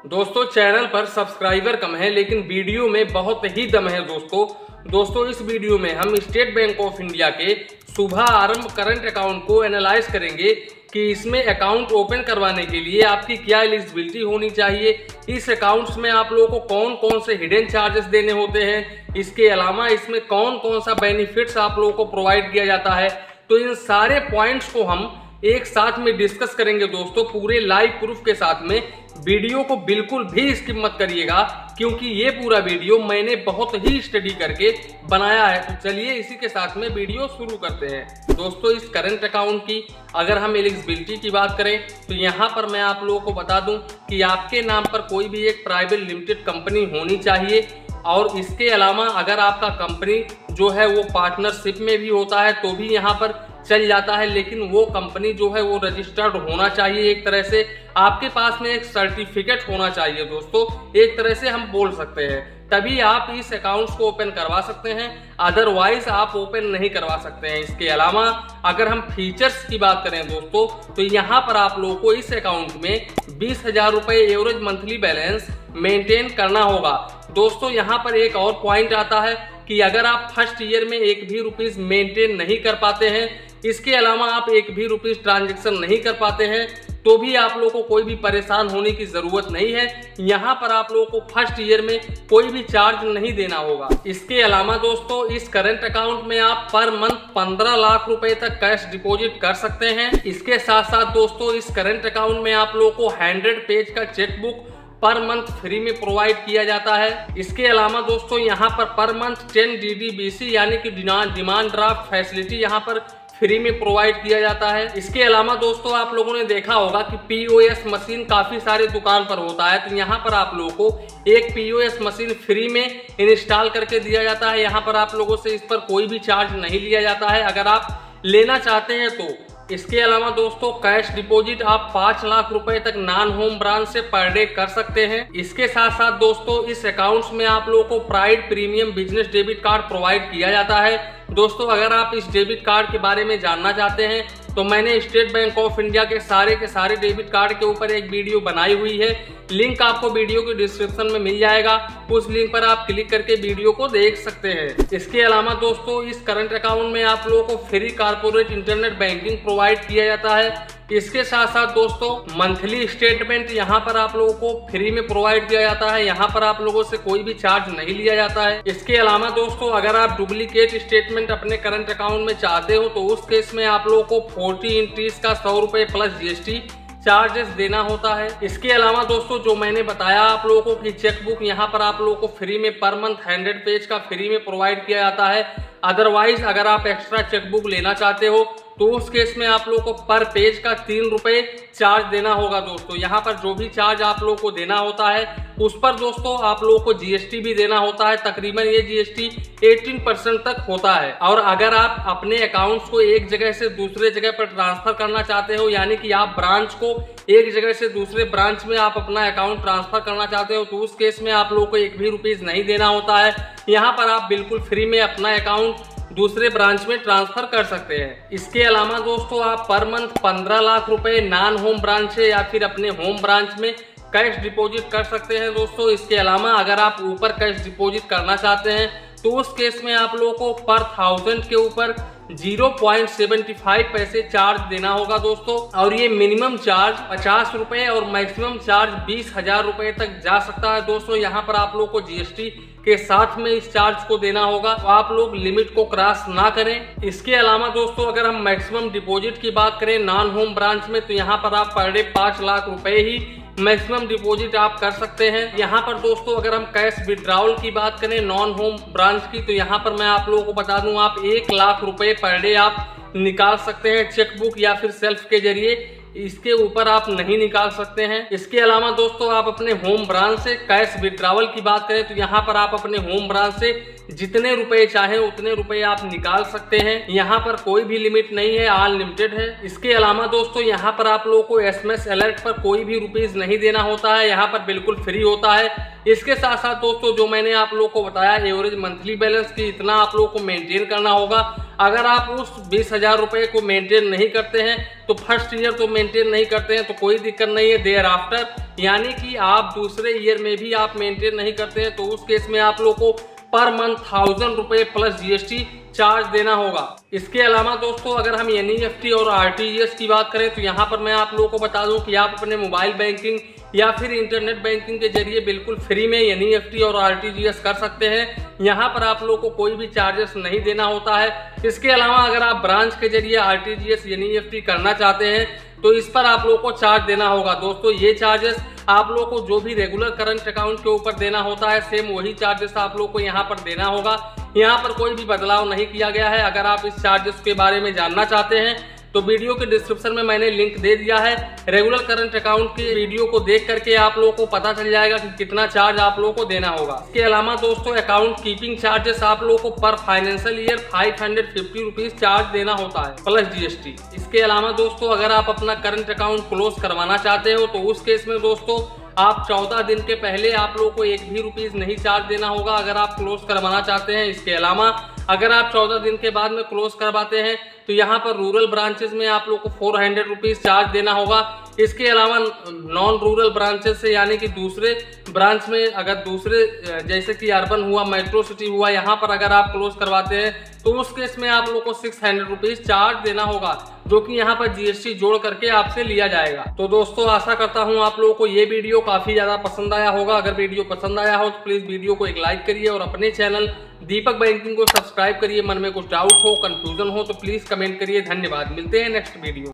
दोस्तों, चैनल पर सब्सक्राइबर कम है, लेकिन वीडियो में बहुत ही दम है दोस्तों। दोस्तों, इस वीडियो में हम स्टेट बैंक ऑफ़ इंडिया के सुबह आरंभ करंट अकाउंट को एनालाइज करेंगे कि इसमें अकाउंट ओपन करवाने के लिए आपकी क्या एलिजिबिलिटी होनी चाहिए, इस अकाउंट्स में आप लोगों को कौन कौन से हिडन चार्जेस देने होते हैं, इसके अलावा इसमें कौन कौन सा बेनिफिट्स आप लोगों को प्रोवाइड किया जाता है। तो इन सारे पॉइंट्स को हम एक साथ में डिस्कस करेंगे दोस्तों, पूरे लाइव प्रूफ के साथ में। वीडियो को बिल्कुल भी स्किप मत करिएगा, क्योंकि ये पूरा वीडियो मैंने बहुत ही स्टडी करके बनाया है। तो चलिए इसी के साथ में वीडियो शुरू करते हैं। दोस्तों, इस करंट अकाउंट की अगर हम एलिजिबिलिटी की बात करें तो यहाँ पर मैं आप लोगों को बता दूँ कि आपके नाम पर कोई भी एक प्राइवेट लिमिटेड कंपनी होनी चाहिए। और इसके अलावा अगर आपका कंपनी जो है वो पार्टनरशिप में भी होता है तो भी यहाँ पर चल जाता है, लेकिन वो कंपनी जो है वो रजिस्टर्ड होना चाहिए एक तरह से। आपके पास में एक सर्टिफिकेट होना चाहिए दोस्तों, एक तरह से हम बोल सकते हैं। तभी आप इस अकाउंट्स को ओपन करवा सकते हैं अदरवाइज़ आप ओपन नहीं करवा सकते हैं। इसके अलावा, अगर हम फीचर्स की बात करें दोस्तों तो यहाँ पर आप लोगों को इस अकाउंट में बीस हज़ार रुपए एवरेज मंथली बैलेंस मेंटेन करना होगा। दोस्तों, यहाँ पर एक और पॉइंट आता है कि अगर आप फ़र्स्ट ईयर में एक भी रुपीज़ मेंटेन नहीं कर पाते हैं इसके अलावा आप एक भी रुपीज़ ट्रांजेक्शन नहीं कर पाते हैं तो भी आप लोगों को कोई भी परेशान होने की ज़रूरत नहीं है। यहाँ पर आप लोगों को फ़र्स्ट ईयर में कोई भी चार्ज नहीं देना होगा। इसके अलावा दोस्तों, इस करंट अकाउंट में आप पर मंथ 15 लाख रुपए तक कैश डिपॉजिट कर सकते हैं। इसके साथ साथ दोस्तों, इस करंट अकाउंट में आप लोगों को हंड्रेड पेज का चेकबुक पर मंथ फ्री में प्रोवाइड किया जाता है। इसके अलावा दोस्तों, यहाँ पर पर मंथ टेन डी यानी कि डिमांड ड्राफ्ट फैसिलिटी यहाँ पर फ्री में प्रोवाइड किया जाता है। इसके अलावा दोस्तों, आप लोगों ने देखा होगा कि पीओएस मशीन काफ़ी सारे दुकान पर होता है। तो यहाँ पर आप लोगों को एक पीओएस मशीन फ्री में इंस्टॉल करके दिया जाता है। यहाँ पर आप लोगों से इस पर कोई भी चार्ज नहीं लिया जाता है। अगर आप लेना चाहते हैं तो इसके अलावा दोस्तों कैश डिपॉजिट आप पाँच लाख रुपए तक नॉन होम ब्रांच से पर डे कर सकते हैं। इसके साथ साथ दोस्तों, इस अकाउंट्स में आप लोगों को pride premium business debit card provide किया जाता है। दोस्तों, अगर आप इस डेबिट कार्ड के बारे में जानना चाहते हैं तो मैंने स्टेट बैंक ऑफ़ इंडिया के सारे के सारे डेबिट कार्ड के ऊपर एक वीडियो बनाई हुई है। लिंक आपको वीडियो के डिस्क्रिप्शन में मिल जाएगा। उस लिंक पर आप क्लिक करके वीडियो को देख सकते हैं। इसके अलावा दोस्तों, इस करंट अकाउंट में आप लोगों को free corporate internet banking provide किया जाता है। इसके साथ साथ दोस्तों मंथली स्टेटमेंट यहाँ पर आप लोगों को फ्री में प्रोवाइड किया जाता है। यहाँ पर आप लोगों से कोई भी चार्ज नहीं लिया जाता है। इसके अलावा दोस्तों, अगर आप डुप्लीकेट स्टेटमेंट अपने करंट अकाउंट में चाहते हो तो उस केस में आप लोगों को फोर्टी इंट्रीज का सौ रुपए प्लस जीएसटी चार्जेस देना होता है। इसके अलावा दोस्तों, जो मैंने बताया आप लोगों को कि चेकबुक यहाँ पर आप लोगों को फ्री में पर मंथ हंड्रेड पेज का फ्री में प्रोवाइड किया जाता है। अदरवाइज़ अगर आप एक्स्ट्रा चेकबुक लेना चाहते हो तो उस केस में आप लोगों को पर पेज का तीन रुपए चार्ज देना होगा दोस्तों। यहाँ पर जो भी चार्ज आप लोगों को देना होता है, उस पर दोस्तों आप लोगों को जीएसटी भी देना होता है। तकरीबन ये जीएसटी 18 परसेंट तक होता है। और अगर आप अपने अकाउंट्स को एक जगह से दूसरे जगह पर ट्रांसफ़र करना चाहते हो, यानी कि आप ब्रांच को एक जगह से दूसरे ब्रांच में आप अपना अकाउंट ट्रांसफ़र करना चाहते हो तो उस केस में आप लोगों को एक भी रुपीज़ नहीं देना होता है। यहाँ पर आप बिल्कुल फ्री में अपना अकाउंट दूसरे ब्रांच में ट्रांसफ़र कर सकते हैं। इसके अलावा दोस्तों, आप पर मंथ 15 लाख रुपए नॉन होम ब्रांच से या फिर अपने होम ब्रांच में कैश डिपॉजिट कर सकते हैं दोस्तों। इसके अलावा अगर आप ऊपर कैश डिपॉजिट करना चाहते हैं तो उस केस में आप लोगों को पर थाउज़ेंड के ऊपर 0.75 पैसे चार्ज देना होगा दोस्तों। और ये मिनिमम चार्ज पचास रुपए और मैक्सिमम चार्ज बीस हज़ार रुपए तक जा सकता है दोस्तों। यहाँ पर आप लोग को जीएसटी के साथ में इस चार्ज को देना होगा। तो आप लोग लिमिट को क्रॉस ना करें। इसके अलावा दोस्तों, अगर हम मैक्सिमम डिपॉजिट की बात करें नॉन होम ब्रांच में तो यहाँ पर आप पर डे पाँच लाख रुपए ही मैक्सिमम डिपॉजिट आप कर सकते हैं। यहाँ पर दोस्तों, अगर हम कैश विड्रावल की बात करें नॉन होम ब्रांच की तो यहाँ पर मैं आप लोगों को बता दूँ, आप एक लाख रुपए पर डे आप निकाल सकते हैं चेकबुक या फिर सेल्फ के ज़रिए। इसके ऊपर आप नहीं निकाल सकते हैं। इसके अलावा दोस्तों, आप अपने होम ब्रांच से कैश विड्रावल की बात करें तो यहाँ पर आप अपने होम ब्रांच से जितने रुपए चाहे, उतने रुपए आप निकाल सकते हैं। यहाँ पर कोई भी लिमिट नहीं है अनलिमिटेड है। इसके अलावा दोस्तों, यहाँ पर आप लोगों को एसएमएस अलर्ट पर कोई भी रुपीज़ नहीं देना होता है। यहाँ पर बिल्कुल फ्री होता है। इसके साथ साथ दोस्तों, जो मैंने आप लोग को बताया एवरेज मंथली बैलेंस की, इतना आप लोग को मेंटेन करना होगा। अगर आप उस बीस हज़ार रुपये को मेंटेन नहीं करते हैं तो फ़र्स्ट ईयर तो मेंटेन नहीं करते हैं तो कोई दिक्कत नहीं है देयर आफ्टर यानी कि आप दूसरे ईयर में भी आप मेंटेन नहीं करते हैं तो उस केस में आप लोग को पर मंथ थाउज़ेंड रुपये प्लस जीएसटी चार्ज देना होगा। इसके अलावा दोस्तों, अगर हम एन e और आर की बात करें तो यहाँ पर मैं आप लोगों को बता दूँ कि आप अपने मोबाइल बैंकिंग या फिर इंटरनेट बैंकिंग के ज़रिए बिल्कुल फ्री में एन e और आरटीजीएस कर सकते हैं। यहाँ पर आप लोग को कोई भी चार्जेस नहीं देना होता है। इसके अलावा अगर आप ब्रांच के ज़रिए आर टी जी करना चाहते हैं तो इस पर आप लोग को चार्ज देना होगा। दोस्तों, ये चार्जेस आप लोग को जो भी रेगुलर करंट अकाउंट के ऊपर देना होता है सेम वही चार्जेस आप लोग को यहाँ पर देना होगा। यहाँ पर कोई भी बदलाव नहीं किया गया है। अगर आप इस चार्जेस के बारे में जानना चाहते हैं तो वीडियो के डिस्क्रिप्शन में मैंने लिंक दे दिया है। रेगुलर करंट अकाउंट के वीडियो को देख करके आप लोगों को पता चल जाएगा कि कितना चार्ज आप लोगों को देना होगा। इसके अलावा दोस्तों अकाउंट कीपिंग चार्जेस आप लोगों को per financial year five hundred fifty rupees charge देना होता है प्लस जीएसटी इसके अलावा दोस्तों, अगर आप अपना करंट अकाउंट क्लोज करवाना चाहते हो तो उस केस में दोस्तों, आप चौदह दिन के पहले आप लोगों को एक भी रुपीज़ नहीं चार्ज देना होगा अगर आप क्लोज करवाना चाहते हैं। इसके अलावा, अगर आप चौदह दिन के बाद में क्लोज करवाते हैं तो यहाँ पर रूरल ब्रांचेस में आप लोग को फोर हंड्रेड रुपीज़ चार्ज देना होगा। इसके अलावा नॉन रूरल ब्रांचेज से, यानी कि दूसरे ब्रांच में अगर दूसरे, जैसे कि अर्बन हुआ मेट्रो सिटी हुआ, यहाँ पर अगर आप क्लोज करवाते हैं तो उस केस में आप लोग को सिक्स हंड्रेड रुपीज़ चार्ज देना होगा। जो कि यहाँ पर जीएसटी जोड़ करके आपसे लिया जाएगा। तो दोस्तों, आशा करता हूँ आप लोगों को ये वीडियो काफ़ी ज़्यादा पसंद आया होगा। अगर वीडियो पसंद आया हो तो प्लीज़ वीडियो को एक लाइक करिए और अपने चैनल दीपक बैंकिंग को सब्सक्राइब करिए। मन में कुछ डाउट हो कंफ्यूजन हो तो प्लीज़ कमेंट करिए। धन्यवाद। मिलते हैं नेक्स्ट वीडियो